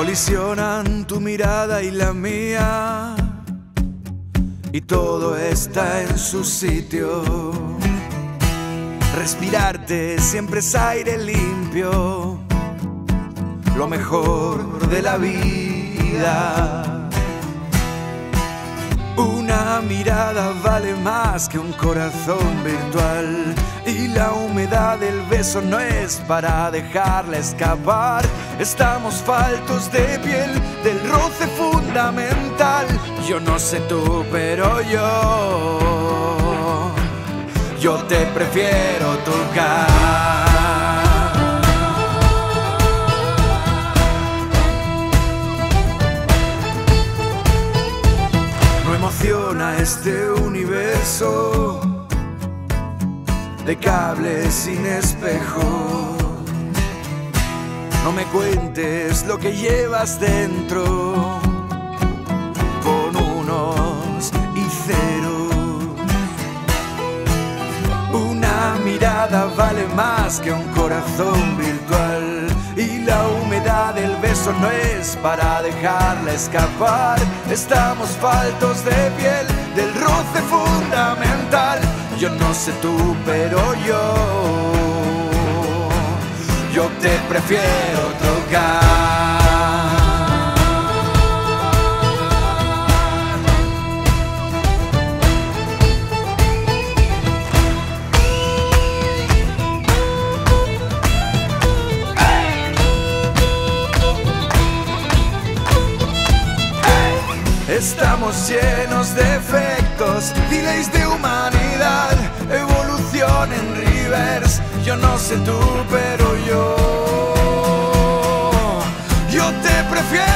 Colisionan tu mirada y la mía y todo está en su sitio. Respirarte siempre es aire limpio, lo mejor de la vida. Una mirada vale más que un corazón virtual y la humedad del beso no es para dejarla escapar. Estamos faltos de piel del roce fundamental. Yo no sé tú, pero yo, yo te prefiero tocar. Emociona este universo de cables sin espejo. No me cuentes lo que llevas dentro mirada vale más que un corazón virtual y la humedad del beso no es para dejarla escapar. Estamos faltos de piel del roce fundamental. Yo no sé tú, pero yo, yo te prefiero tocar. Estamos llenos de efectos, delays de humanidad, evolución en reverse. Yo no sé tú, pero yo, yo te prefiero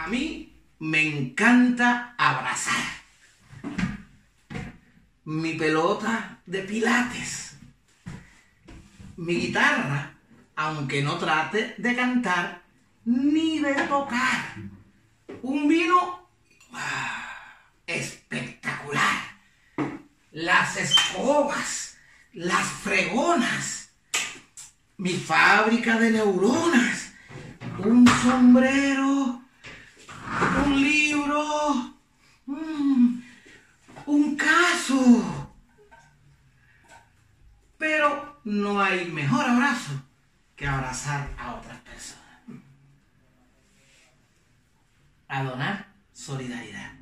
A mí me encanta abrazar. Mi pelota de pilates. Mi guitarra, aunque no trate de cantar ni de tocar. Un vino ah, espectacular. Las escobas, las fregonas. Mi fábrica de neuronas. Un sombrero un libro, mm, un Pero no hay mejor abrazo que abrazar a otras personas. A donar solidaridad.